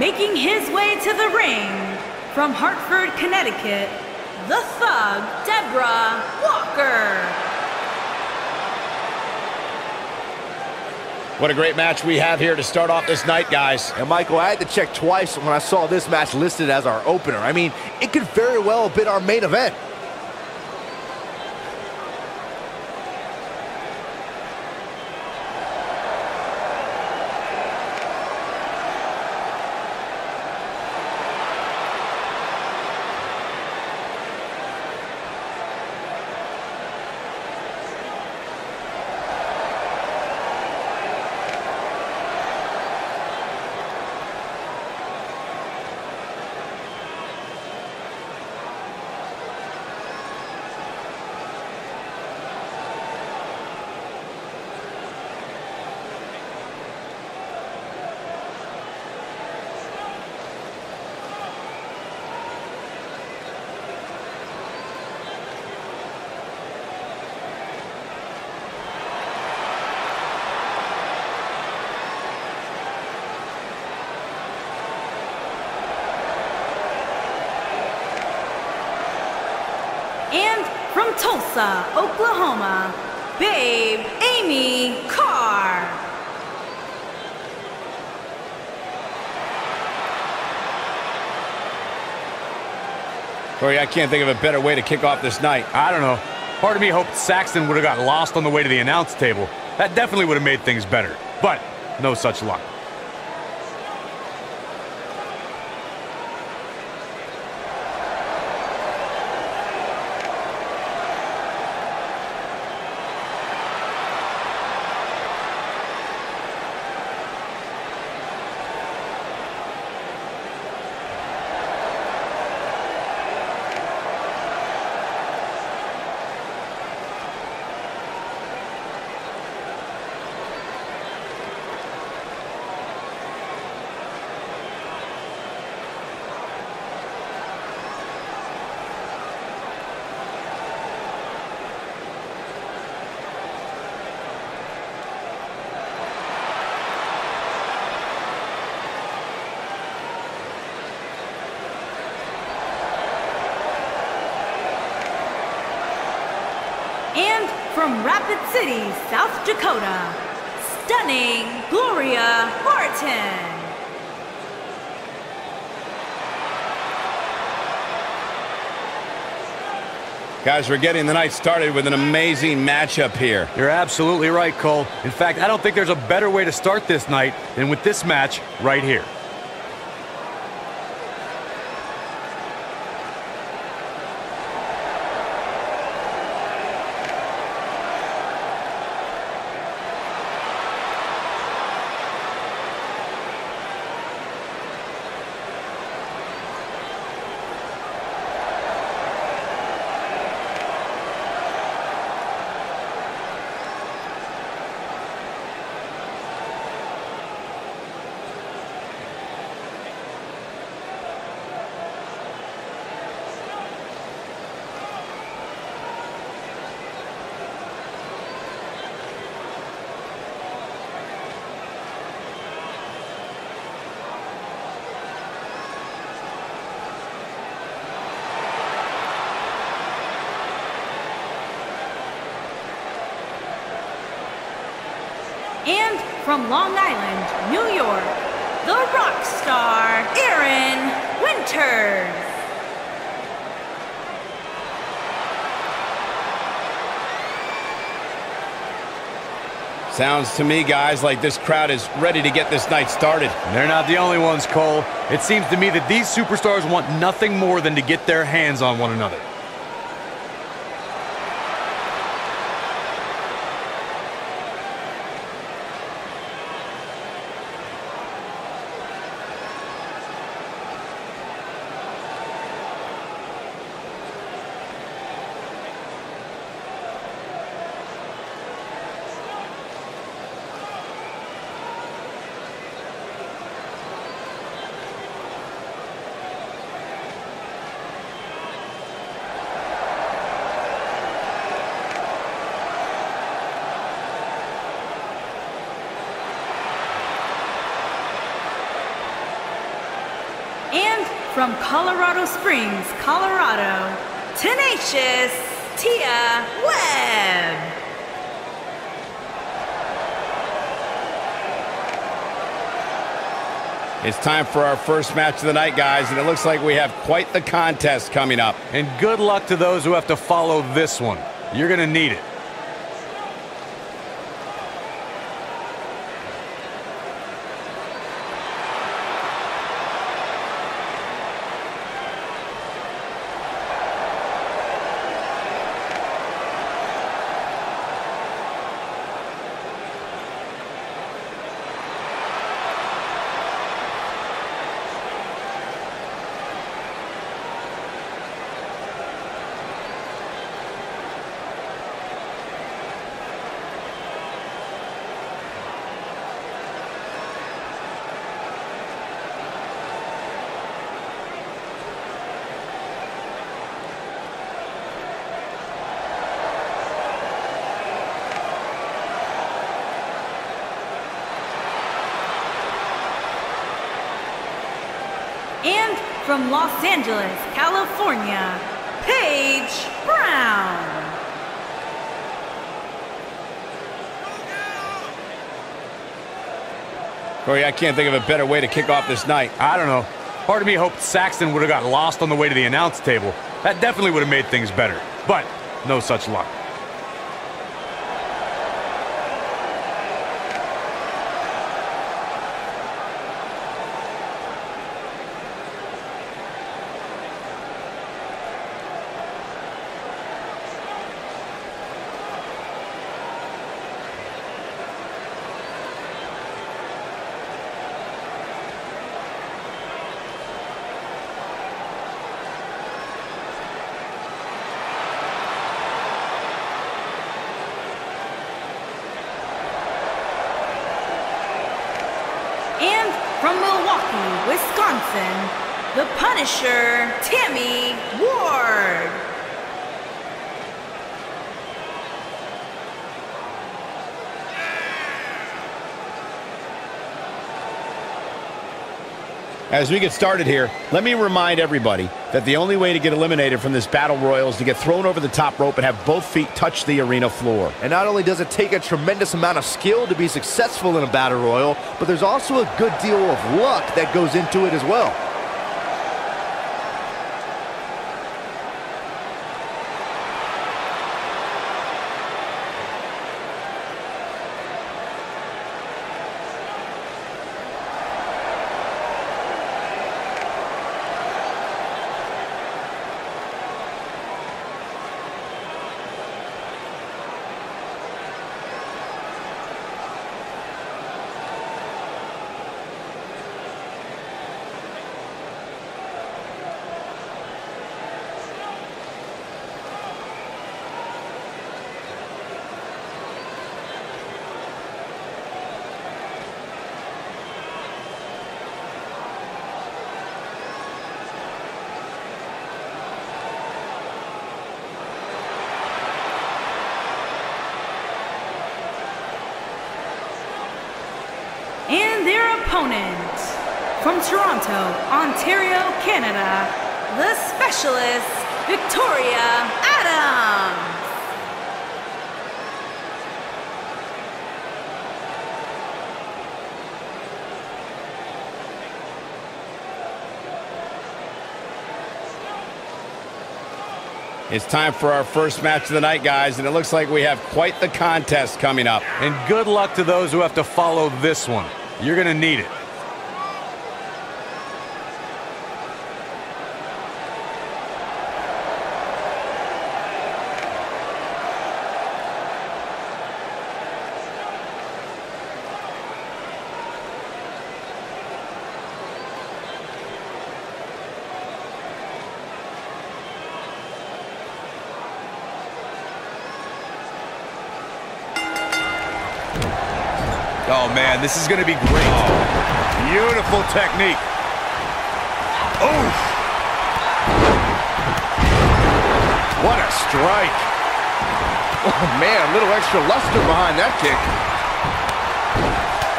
Making his way to the ring from Hartford, Connecticut, the thug, Deborah Walker. What a great match we have here to start off this night, guys. And Michael, I had to check twice when I saw this match listed as our opener. I mean, it could very well have been our main event. And from Tulsa, Oklahoma, Babe Amy Carr. Corey, I can't think of a better way to kick off this night. I don't know. Part of me hoped Saxton would have got lost on the way to the announce table. That definitely would have made things better. But no such luck. And from Rapid City, South Dakota, stunning Gloria Horton. Guys, we're getting the night started with an amazing matchup here. You're absolutely right, Cole. In fact, I don't think there's a better way to start this night than with this match right here. And from Long Island, New York, the rock star, Aaron Winters. Sounds to me, guys, like this crowd is ready to get this night started. And they're not the only ones, Cole. It seems to me that these superstars want nothing more than to get their hands on one another. From Colorado Springs, Colorado, Tenacious Tia Webb. It's time for our first match of the night, guys, and it looks like we have quite the contest coming up. And good luck to those who have to follow this one. You're going to need it. And from Los Angeles, California, Paige Brown. Corey, I can't think of a better way to kick off this night. I don't know. Part of me hoped Saxton would have got lost on the way to the announce table. That definitely would have made things better. But no such luck. And from Milwaukee, The Punisher, Tammy Ward. As we get started here, let me remind everybody that the only way to get eliminated from this battle royal is to get thrown over the top rope and have both feet touch the arena floor. And not only does it take a tremendous amount of skill to be successful in a battle royal, but there's also a good deal of luck that goes into it as well. And their opponent, from Toronto, Ontario, Canada, the Specialist, Victoria Adams. It's time for our first match of the night, guys, and it looks like we have quite the contest coming up. And good luck to those who have to follow this one. You're going to need it. Oh, man, this is going to be great. beautiful technique. Oof. What a strike. Oh, man, a little extra luster behind that kick.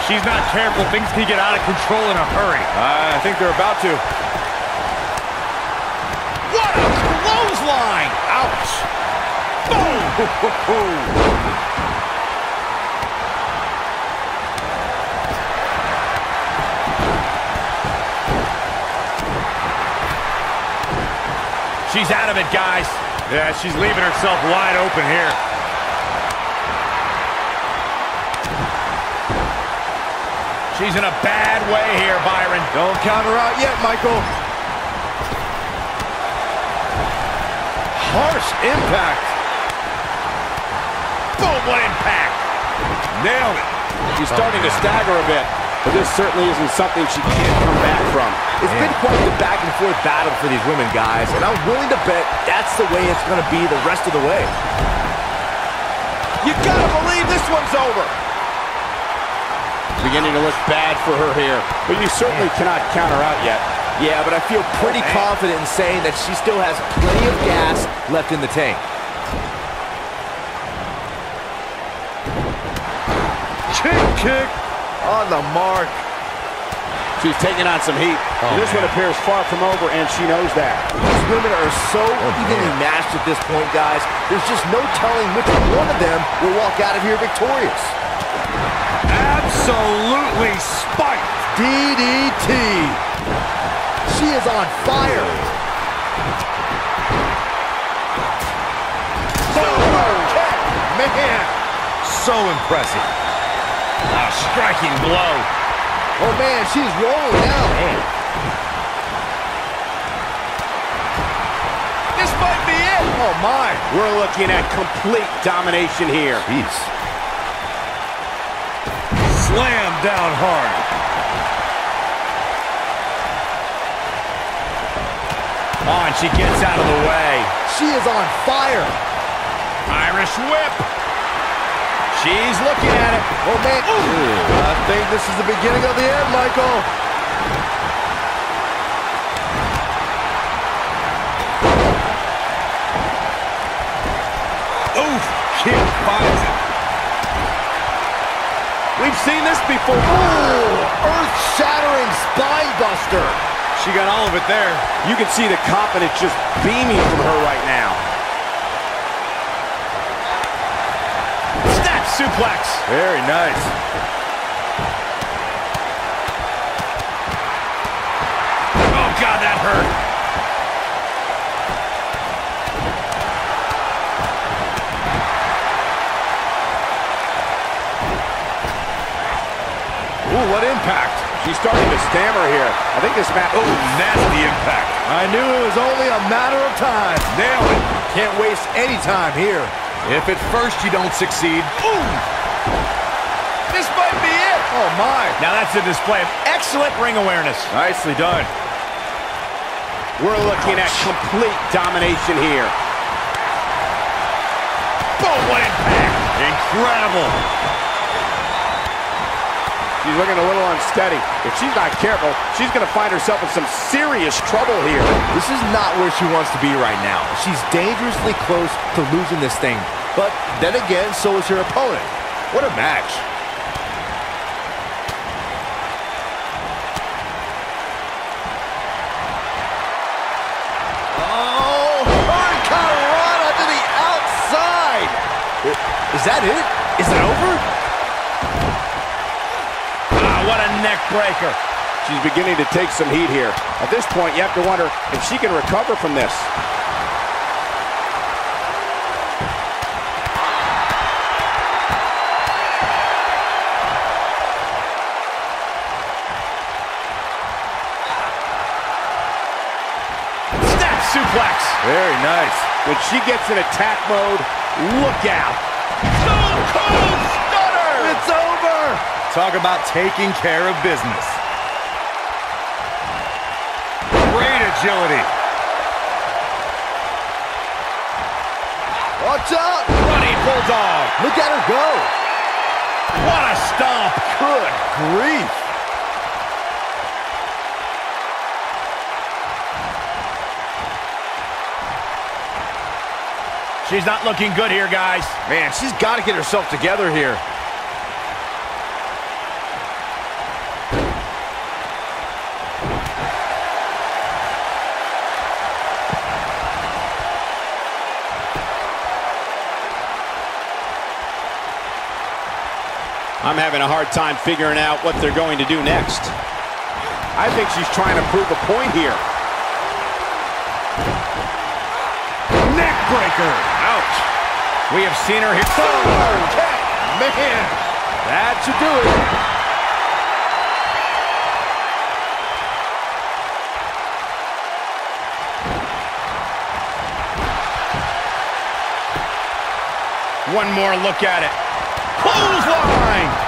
She's not careful. Things can get out of control in a hurry. I think they're about to. What a clothesline! Ouch! Boom! She's out of it, guys. Yeah, she's leaving herself wide open here. She's in a bad way here, Byron. Don't count her out yet, Michael. Harsh impact. Boom, what impact. Nailed it. She's starting to oh, stagger a bit, but this certainly isn't something she can't come back from. It's been quite the back and forth battle for these women, guys, and I'm willing to bet that's the way it's going to be the rest of the way. You gotta believe this one's over. Beginning to look bad for her here, but you certainly cannot count her out yet. Yeah, but I feel pretty confident in saying that she still has plenty of gas left in the tank. Kick, kick. On the mark. She's taking on some heat. Oh, this one appears far from over, and she knows that. These women are so Oh, evenly matched at this point, guys. There's just no telling which one of them will walk out of here victorious. Absolutely spiked. DDT. She is on fire. Super kick. Man. So impressive. A striking blow. Oh, man, she's rolling now. This might be it. Oh, my. We're looking at complete domination here. Jeez. Slam down hard. Oh, and she gets out of the way. She is on fire. Irish whip. She's looking at it. Oh, man. I think this is the beginning of the end, Michael. Oof. Kick finds it. We've seen this before. Ooh. Earth-shattering spine buster. She got all of it there. You can see the confidence just beaming from her right now. Suplex. Very nice. Oh, God, that hurt. Ooh, what impact. She's starting to stammer here. I think this match... Oh, nasty impact. I knew it was only a matter of time. Nailed it. Can't waste any time here. If at first you don't succeed, boom! This might be it. Oh, my. Now that's a display of excellent ring awareness. Nicely done. We're looking at complete domination here. Boom, what impact. incredible. She's looking a little unsteady. If she's not careful, she's going to find herself in some serious trouble here. This is not where she wants to be right now. She's dangerously close to losing this thing. But then again, so is her opponent. What a match. Oh. Is that it? Is it over? What a neck breaker. She's beginning to take some heat here. At this point, you have to wonder if she can recover from this. Snap suplex. Very nice. When she gets in attack mode, look out. Talk about taking care of business. Great agility. Watch out. Running Bulldog. Look at her go. What a stomp. Good grief. She's not looking good here, guys. Man, she's got to get herself together here. I'm having a hard time figuring out what they're going to do next. I think she's trying to prove a point here. Neck breaker. Ouch. We have seen her hit. Man, that should do it. One more look at it. Clothesline!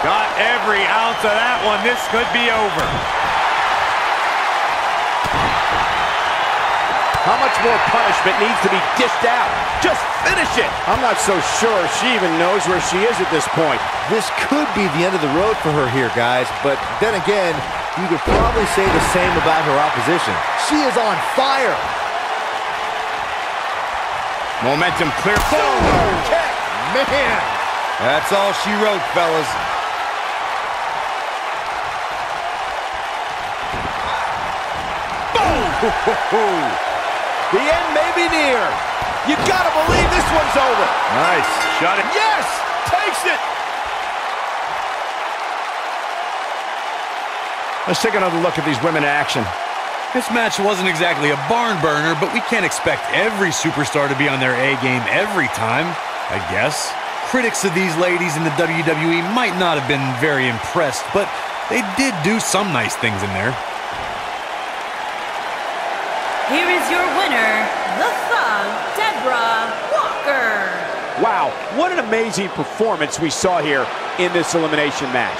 Got every ounce of that one. This could be over. How much more punishment needs to be dished out? Just finish it. I'm not so sure she even knows where she is at this point. This could be the end of the road for her here, guys. But then again, you could probably say the same about her opposition. She is on fire. Momentum clear. Boom! Man. That's all she wrote, fellas. The end may be near. You gotta believe this one's over. Nice. Shot it. Yes! Takes it! Let's take another look at these women in action. This match wasn't exactly a barn burner, but we can't expect every superstar to be on their A game every time, I guess. Critics of these ladies in the WWE might not have been very impressed, but they did do some nice things in there. Here is your winner, the Thug, Deborah Walker. Wow, what an amazing performance we saw here in this elimination match.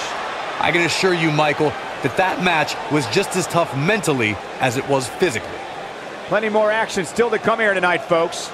I can assure you, Michael, that that match was just as tough mentally as it was physically. Plenty more action still to come here tonight, folks.